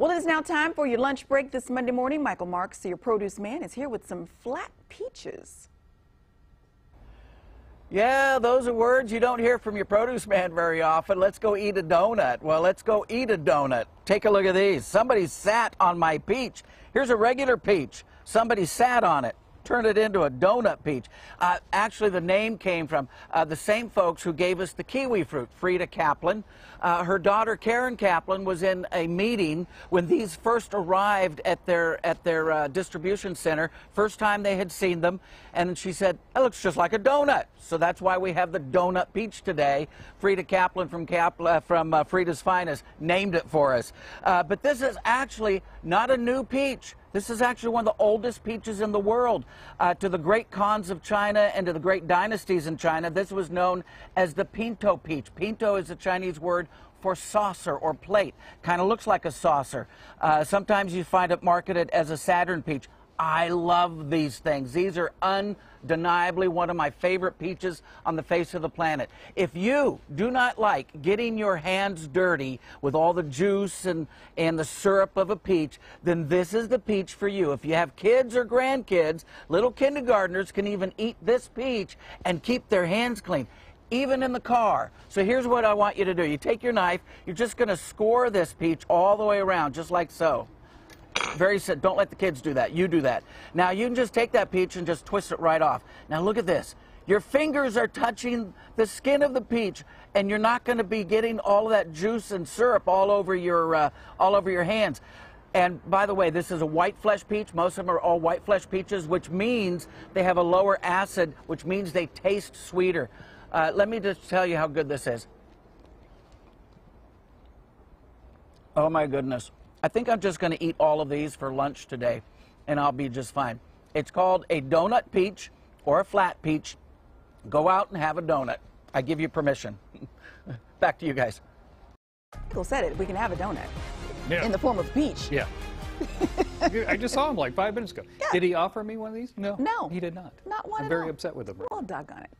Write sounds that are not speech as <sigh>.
Well, it is now time for your lunch break this Monday morning. Michael Marks, your produce man, is here with some flat peaches. Yeah, those are words you don't hear from your produce man very often. Let's go eat a donut. Well, let's go eat a donut. Take a look at these. Somebody sat on my peach. Here's a regular peach. Somebody sat on it turn it into a donut peach. Uh, actually, the name came from uh, the same folks who gave us the kiwi fruit, Frieda Caplan. Uh, her daughter Karen Caplan was in a meeting when these first arrived at their at their uh, distribution center. First time they had seen them, and she said, "It looks just like a donut." So that's why we have the donut peach today. Frieda Caplan from Caplan, from uh, Frieda's Finest named it for us. Uh, but this is actually not a new peach. This is actually one of the oldest peaches in the world. Uh, to the great Khans of China and to the great dynasties in China, this was known as the pinto peach. Pinto is a Chinese word for saucer or plate. Kind of looks like a saucer. Uh, sometimes you find it marketed as a Saturn peach. I love these things. These are undeniably one of my favorite peaches on the face of the planet. If you do not like getting your hands dirty with all the juice and, and the syrup of a peach, then this is the peach for you. If you have kids or grandkids, little kindergartners can even eat this peach and keep their hands clean even in the car. So here's what I want you to do. You take your knife, you're just going to score this peach all the way around, just like so. Very. Don't let the kids do that. You do that. Now you can just take that peach and just twist it right off. Now look at this. Your fingers are touching the skin of the peach, and you're not going to be getting all of that juice and syrup all over your uh, all over your hands. And by the way, this is a white flesh peach. Most of them are all white flesh peaches, which means they have a lower acid, which means they taste sweeter. Uh, let me just tell you how good this is. Oh my goodness. I think I'm just going to eat all of these for lunch today, and I'll be just fine. It's called a donut peach or a flat peach. Go out and have a donut. I give you permission. <laughs> Back to you guys. Michael said it. We can have a donut Yeah. in the form of peach. Yeah. I just saw him like five minutes ago. <laughs> Yeah. Did he offer me one of these? No. No. He did not. Not one I'm at very all. upset with him. Well, doggone it.